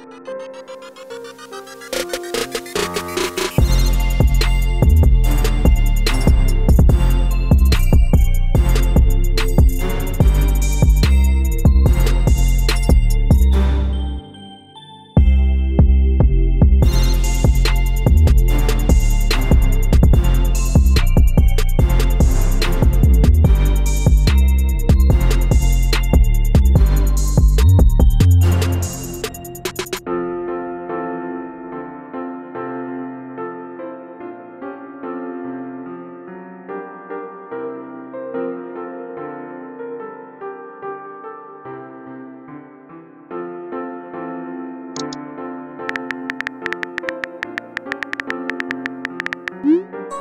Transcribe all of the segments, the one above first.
Thank you.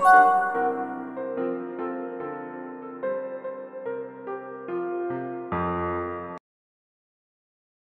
Música